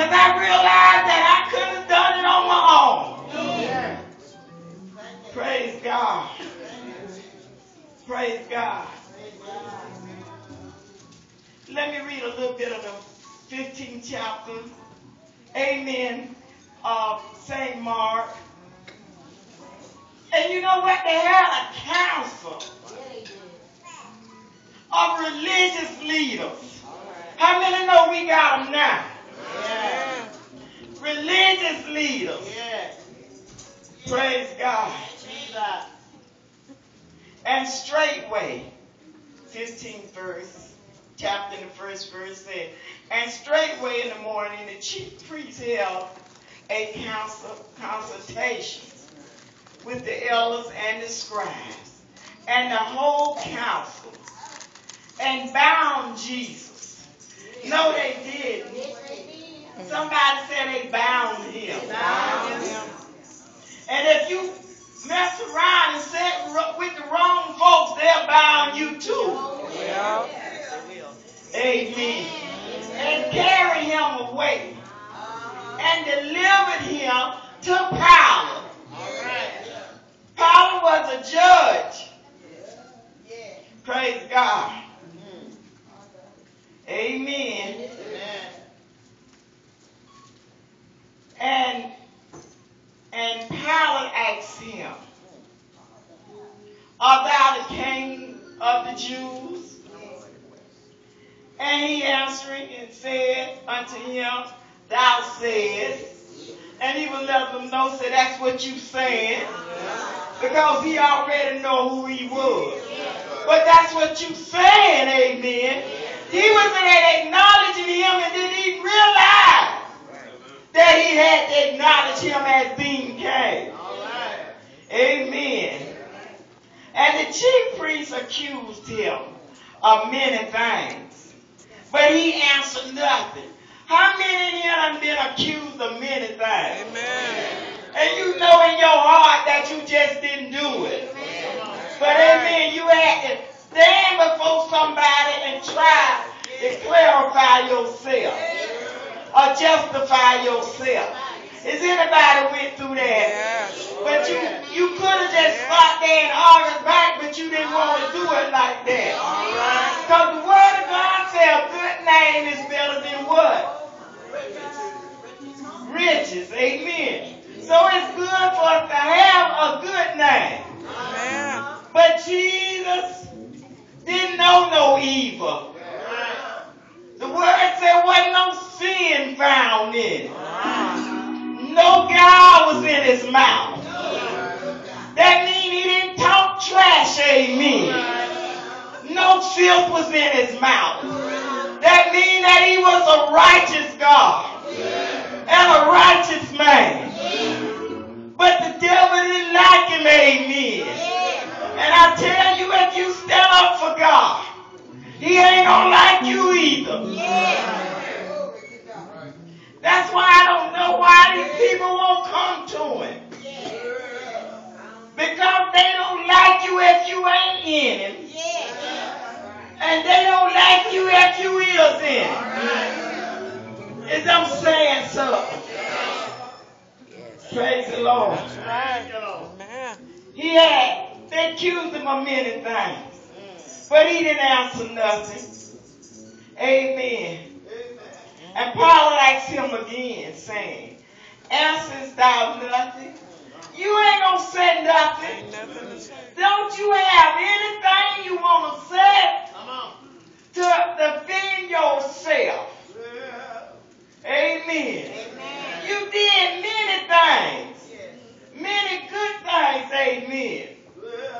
Because I realized that I couldn't have done it on my own. Praise God. Praise God. Let me read a little bit of the 15th chapter. Amen. Of St. Mark. And you know what? They had a council of religious leaders. How many know we got them now? Religious leaders. Yeah. Praise God. Jesus. And straightway, 15th verse, chapter in the first verse said, and straightway in the morning the chief priest held a council, consultation with the elders and the scribes and the whole council and bound Jesus. No, they didn't. Somebody said they bound him. Bound him. And if you mess around and sit with the wrong folks, they'll bound you too. Yeah. Amen. And carry him away and delivered him to Pilate. All right. Pilate was a judge. Praise God. Amen. Amen. And and Pilate asked him, Art thou the king of the Jews? And he answering and said unto him, Thou sayest. And he would let them know, say, that's what you saying. Because he already know who he was. But that's what you saying, amen. He wasn't acknowledging him and then he realized that he had to acknowledge him as being king. Right. Amen. And the chief priests accused him of many things. But he answered nothing. How many in here have been accused of many things? Amen. And you know in your heart that you just didn't do it. But amen, you had to stand before somebody and try to clarify yourself or justify yourself. Has anybody went through that? Yes. But you you could have just sat there and argued back, but you didn't want to do it like that. All right. Because the word of God says a good name is better than what? Riches. Amen. So it's good for us to have a good name. Amen. But Jesus didn't know no evil. The word said wasn't no sin found in it. Ah. No guile was in his mouth. That means he didn't talk trash, amen. No filth was in his mouth. That means that he was a righteous God and a righteous man. But the devil didn't like him, amen. And I tell you, if you stand up for God, he ain't gonna like you either. That's why I don't know why these people won't come to him. Because they don't like you if you ain't in him. And they don't like you if you is in him. I'm saying so. Praise the Lord. He had, they accused him of many things. But he didn't answer nothing. Amen. And Paul asked him again, saying, Answers thou nothing? You ain't gonna say nothing. Nothing. Don't you have anything you want to say Come on. to defend yourself? Amen. You did many things. Many good things, amen.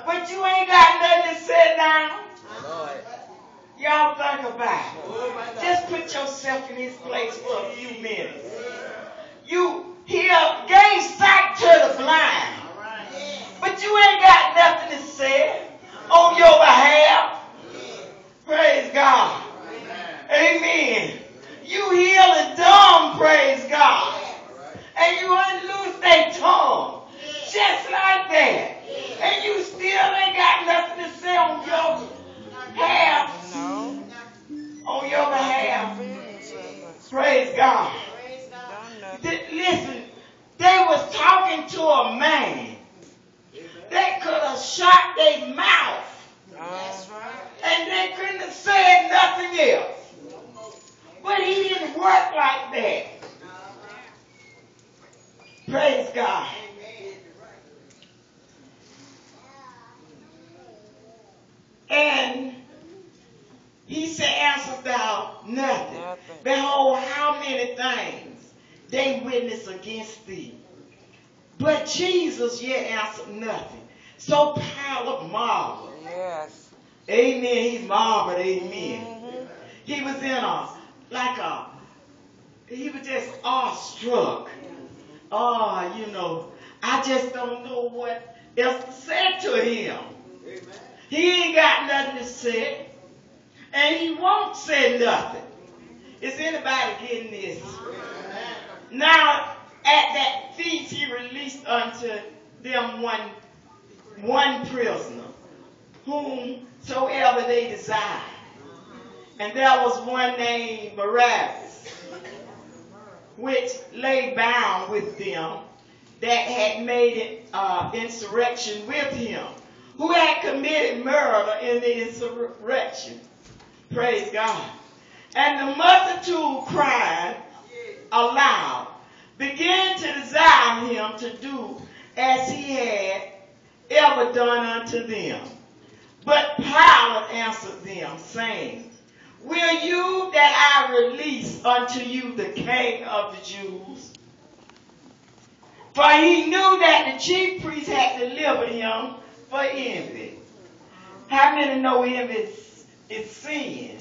But you ain't got nothing to say down. Y'all think about it. Just put yourself in his place for a few minutes. You here gave behalf. No. On your behalf. Feelings of us. Praise God. listen, they was talking to a man. They could have shot their mouth Uh, and they couldn't have said nothing else. But he didn't work like that. Praise God. And he said, Answer thou nothing. Nothing. Behold, how many things they witness against thee. But Jesus yet answered nothing. So Pilate marveled. yes. Amen. He marveled. Amen. Mhm. He was in a, like a, he was just awestruck. Oh, you know, I just don't know what else to say to him. He ain't got nothing to say. And he won't say nothing. Is anybody getting this? Now, at that feast, he released unto them one, one prisoner, whomsoever they desired. And there was one named Barabbas, which lay bound with them that had made it, uh, insurrection with him, who had committed murder in the insurrection. Praise God. And the multitude cried aloud, began to desire him to do as he had ever done unto them. But Pilate answered them, saying, Will you that I release unto you the king of the Jews? For he knew that the chief priests had delivered him for envy. How many know envy is sin?